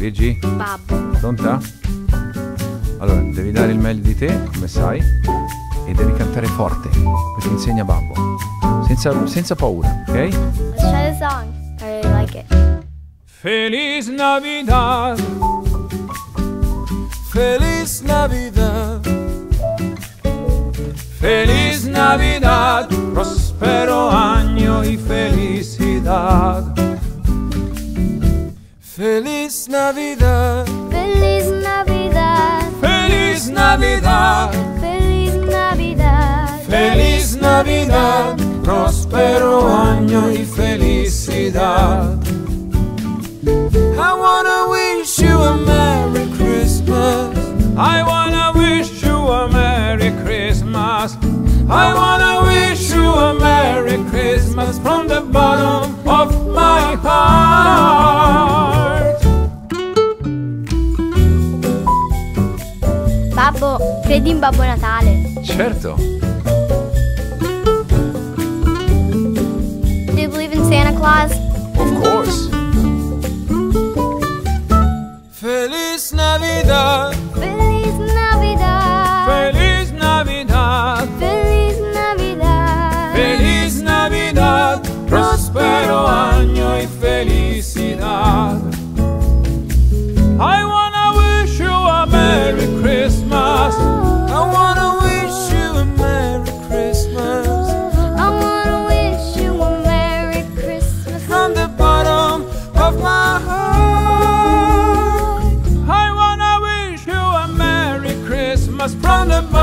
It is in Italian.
Luigi, Babbo. pronta? Allora, devi dare il meglio di te, come sai, e devi cantare forte, perché insegna babbo. Senza, senza paura, ok? Let's try the song. I really like it. Feliz Navidad. Feliz Navidad. Feliz Navidad, prospero año y felicidad. Feliz Navidad. Feliz Navidad. Feliz Navidad, Feliz Navidad. feliz Navidad, prospero año y felicidad. I wanna wish you a Merry Christmas. I wanna wish you a Merry Christmas. I wanna wish you a Merry Christmas from the Babbo, credi in Babbo Natale? Certo. Do you believe in Santa Claus? Of course. Feliz Navidad. Feliz must problem